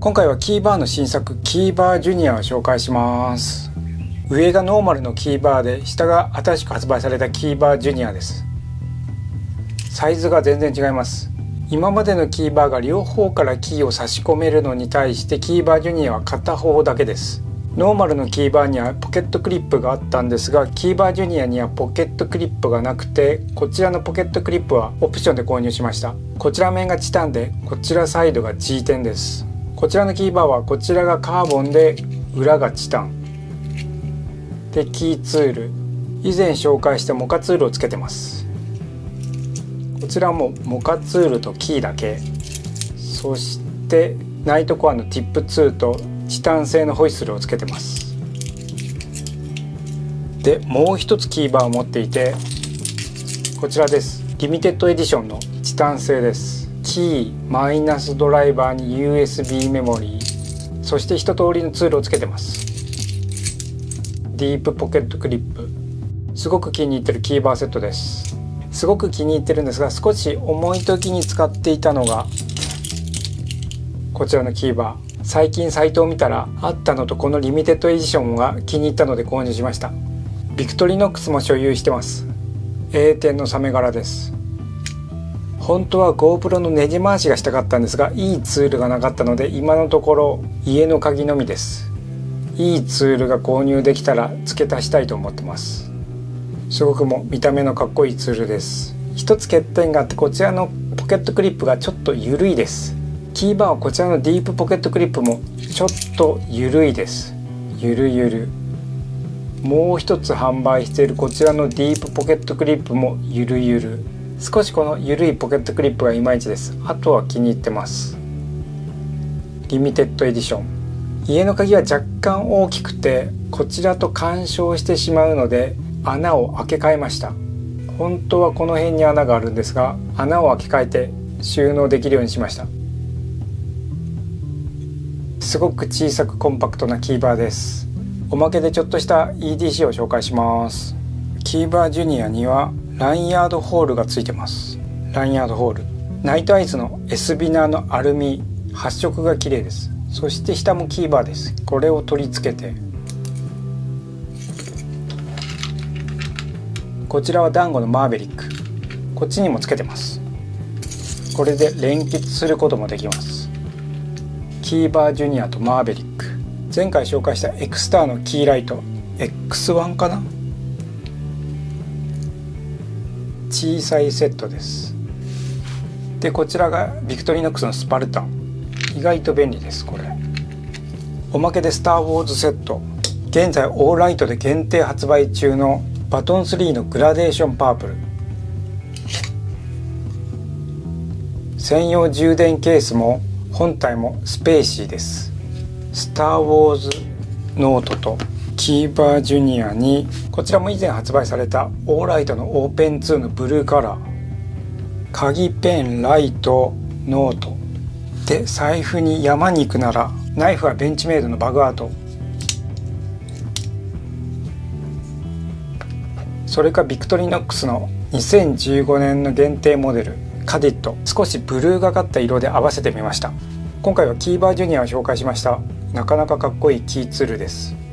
今回はキーバーの新作キーバージュニアを紹介します。上がノーマルのキーバーで下が新しく発売されたキーバージュニアです。サイズが全然違います。今までのキーバーが両方からキーを差し込めるのに対してキーバージュニアは片方だけです。ノーマルのキーバーにはポケットクリップがあったんですがキーバージュニアにはポケットクリップがなくてこちらのポケットクリップはオプションで購入しました。こちら面がチタンでこちらサイドが G10です。こちらのキーバーはこちらがカーボンで裏がチタンでキーツール。以前紹介したモカツールをつけてます。こちらもモカツールとキーだけ。そしてナイトコアのティップ2とチタン製のホイッスルをつけてます。でもう一つキーバーを持っていてこちらです。リミテッドエディションのチタン製です。キーマイナスドライバーに USB メモリーそして一通りのツールをつけてます。ディープポケットクリップすごく気に入ってるキーバーセットです。すごく気に入ってるんですが少し重い時に使っていたのがこちらのキーバー。最近サイトを見たらあったのとこのリミテッドエディションが気に入ったので購入しました。ビクトリノックスも所有してます。A 点のサメ柄です。本当は GoPro のネジ回しがしたかったんですがいいツールがなかったので今のところ家の鍵のみです。いいツールが購入できたら付け足したいと思ってます。すごくも見た目のかっこいいツールです。一つ欠点があってこちらのポケットクリップがちょっと緩いです。キーバーはこちらのディープポケットクリップもちょっと緩いです。ゆるゆる。もう一つ販売しているこちらのディープポケットクリップもゆるゆる。少しこのゆるいポケットクリップがいまいちです。あとは気に入ってます。リミテッドエディション。家の鍵は若干大きくてこちらと干渉してしまうので穴を開け替えました。本当はこの辺に穴があるんですが穴を開け替えて収納できるようにしました。すごく小さくコンパクトなキーバーです。おまけでちょっとした EDC を紹介します。キーバージュニアにはラインヤードホールがついてます。ランヤードホール。ナイトアイズの S ビナーのアルミ発色が綺麗です。そして下もキーバーです。これを取り付けて。こちらはダンゴのマーベリック。こっちにもつけてます。これで連結することもできます。キーバージュニアとマーベリック。前回紹介したエクスターのキーライト X1 かな？小さいセットです。でこちらがビクトリノックスのスパルタン。意外と便利ですこれ。おまけでスター・ウォーズセット。現在オーライトで限定発売中のバトン3のグラデーションパープル。専用充電ケースも本体もスペーシーです。スター・ウォーズノートとキーバージュニアにこちらも以前発売されたオーライトのオーペン2のブルーカラー鍵ペンライトノートで財布に山に行くならナイフはベンチメイドのバグアウト。それかビクトリノックスの2015年の限定モデルカディット。少しブルーがかった色で合わせてみました。今回はキーバージュニアを紹介しました。なかなかかっこいいキーツールです。